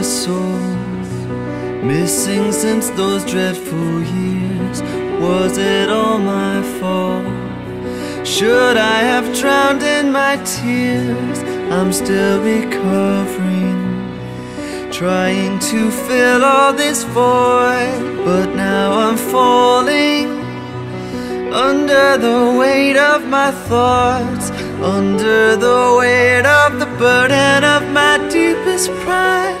my soul, missing since those dreadful years. Was it all my fault? Should I have drowned in my tears? I'm still recovering, trying to fill all this void, but now I'm falling under the weight of my thoughts, under the weight deepest pride.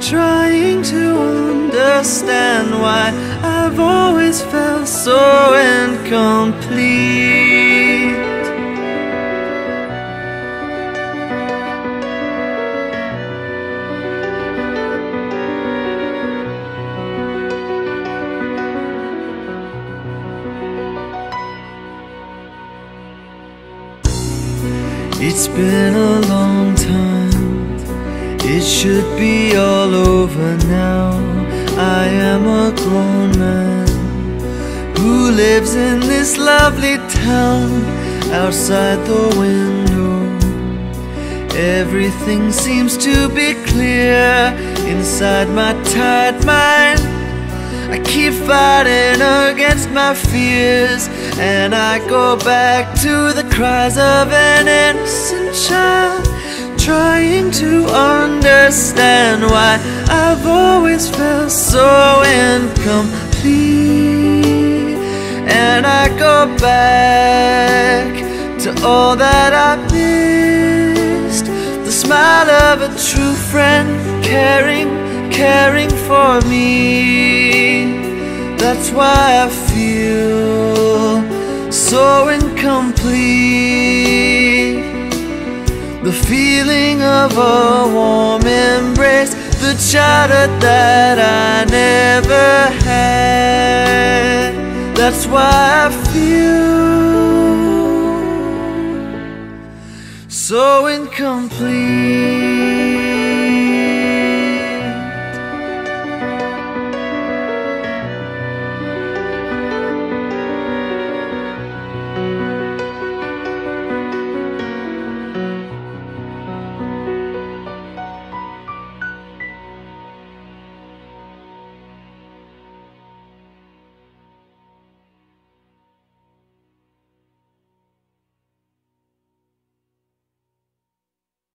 Trying to understand why I've always felt so incomplete. It's been a long time. It should be all over now. I am a grown man who lives in this lovely town outside the window. Everything seems to be clear inside my tired mind. I keep fighting against my fears, and I go back to the cries of an innocent child, trying to understand why I've always felt so incomplete. And I go back to all that I missed the smile of a true friend, caring, caring for me. That's why I feel so incomplete. The feeling of a warm embrace, the childhood that I never had. That's why I feel so incomplete.